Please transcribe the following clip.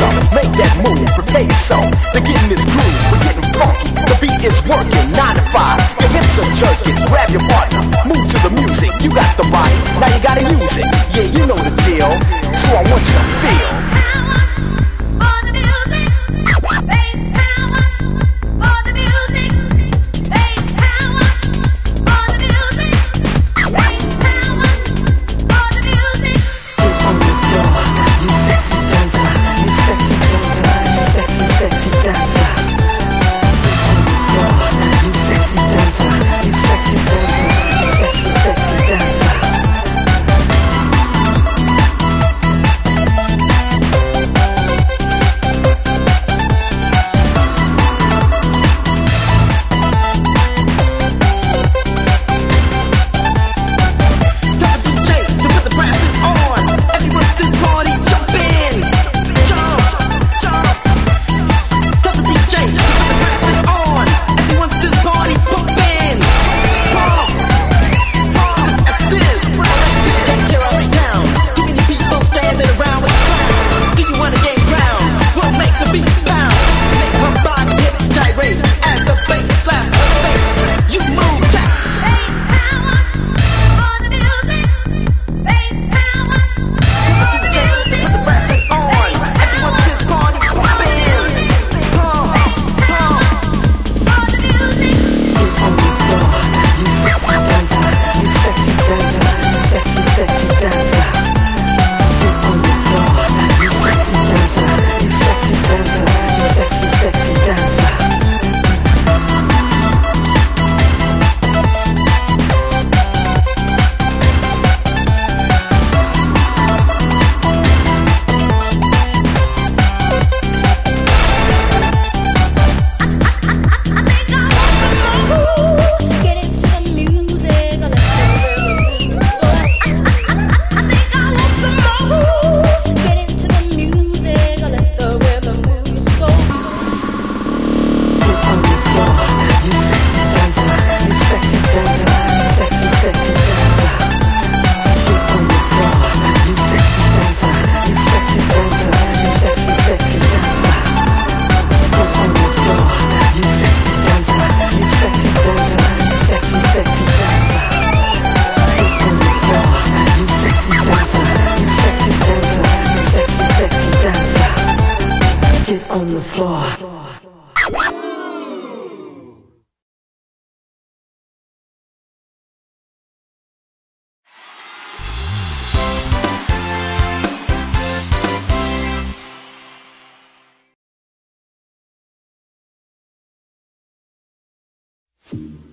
some, make that move for peso. The getting is groove, we're getting funky. The beat is working, nine to five. Your hips are jerking. get on the floor. Thank